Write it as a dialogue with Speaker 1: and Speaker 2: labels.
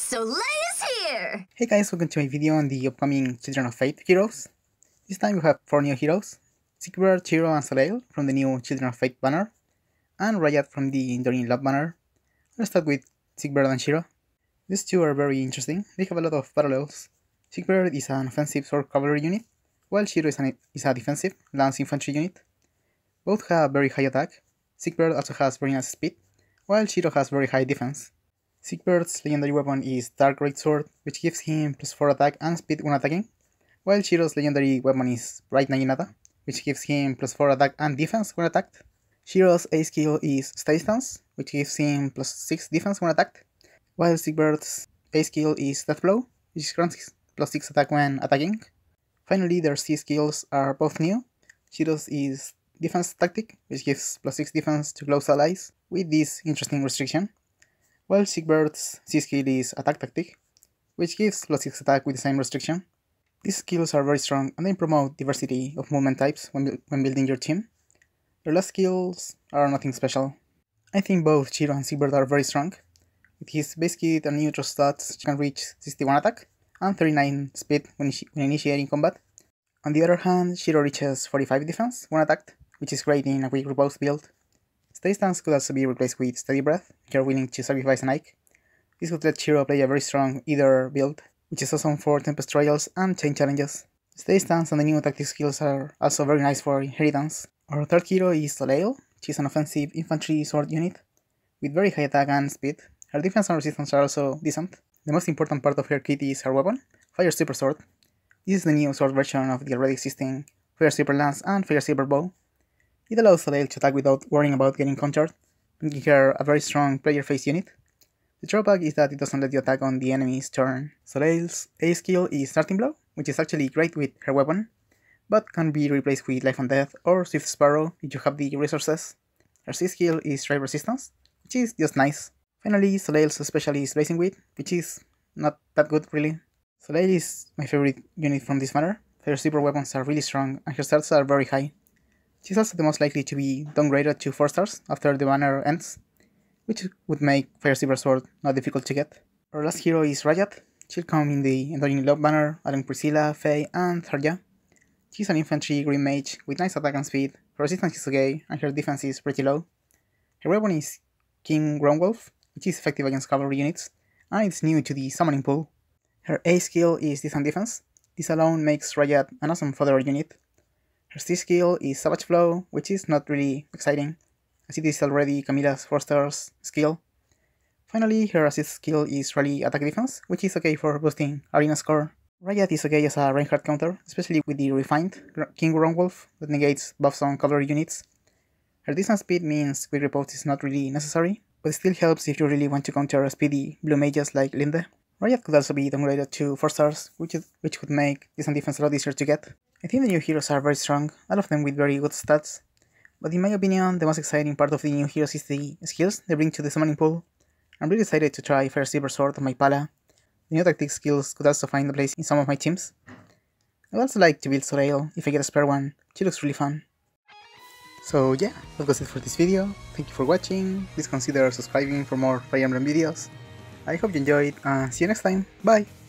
Speaker 1: Soleil is here!
Speaker 2: Hey guys, welcome to my video on the upcoming Children of Fate heroes. This time we have 4 new heroes, Siegbert, Shiro, and Soleil from the new Children of Fate banner, and Rhajat from the Enduring Love banner. Let's start with Siegbert and Shiro. These two are very interesting, they have a lot of parallels. Siegbert is an offensive sword cavalry unit, while Shiro is, an, is a defensive lance infantry unit. Both have very high attack, Siegbert also has very nice speed, while Shiro has very high defense. Siegbert's legendary weapon is Dark Greatsword, which gives him plus 4 attack and speed when attacking, while Shiro's legendary weapon is Bright Naginata, which gives him plus 4 attack and defense when attacked. Shiro's A skill is Steady Stance, which gives him plus 6 defense when attacked, while Siegbert's A skill is Death Blow, which grants plus 6 attack when attacking. Finally, their C skills are both new. Shiro's is Defense Tactic, which gives plus 6 defense to close allies, with this interesting restriction while Siegbert's C skill is Attack Tactic, which gives plus 6 attack with the same restriction. These skills are very strong and they promote diversity of movement types when, when building your team. Their last skills are nothing special. I think both Shiro and Siegbert are very strong. With his base kit and neutral stats, he can reach 61 attack and 39 speed when, when initiating combat. On the other hand, Shiro reaches 45 defense when attacked, which is great in a quick riposte build. Steady stance could also be replaced with Steady Breath if you're willing to sacrifice an Ike. This would let Shiro play a very strong either build, which is awesome for Tempest Trials and Chain Challenges. Steady stance and the new tactic skills are also very nice for Inheritance. Our third hero is Soleil, she's an offensive infantry sword unit with very high attack and speed. Her defense and resistance are also decent. The most important part of her kit is her weapon, Firesweep Sword. This is the new sword version of the already existing Firesweep Lance and Firesweep Bow. It allows Soleil to attack without worrying about getting countered, making her a very strong player phase unit. The drawback is that it doesn't let you attack on the enemy's turn. Soleil's A skill is Sturdy Blow, which is actually great with her weapon, but can be replaced with Life and Death or Swift Sparrow if you have the resources. Her C skill is Drive Resistance, which is just nice. Finally, Soleil's special is Blazing Wind, which is not that good really. Soleil is my favorite unit from this banner. Her super weapons are really strong and her stats are very high. She's also the most likely to be downgraded to 4 stars after the banner ends, which would make Firesweep Sword not difficult to get. Our last hero is Rhajat. She'll come in the Enduring Love banner along Priscilla, Faye, and Tharja. She's an infantry green mage with nice attack and speed, her resistance is okay, and her defense is pretty low. Her weapon is Keen Gronnwolf, which is effective against cavalry units, and it's new to the summoning pool. Her A skill is Distant Defense. This alone makes Rhajat an awesome fodder unit, her C skill is Savage Blow, which is not really exciting, as it is already Camilla's 4 stars skill. Finally, her assist skill is Rally Attack Defense, which is okay for boosting arena score. Rhajat is okay as a Reinhardt counter, especially with the refined Keen Gronnwolf that negates buffs on cavalry units. Her distance speed means quick riposte is not really necessary, but still helps if you really want to counter speedy blue mages like Linde. Rhajat could also be downgraded to 4 stars, which, is, which would make distant defense a lot easier to get. I think the new heroes are very strong, all of them with very good stats, but in my opinion, the most exciting part of the new heroes is the skills they bring to the summoning pool. I'm really excited to try Firesweep Sword on my Pala. The new tactic skills could also find a place in some of my teams. I would also like to build Soleil if I get a spare one, she looks really fun. So yeah, that was it for this video, thank you for watching, please consider subscribing for more Fire Emblem videos. I hope you enjoyed, and see you next time, bye!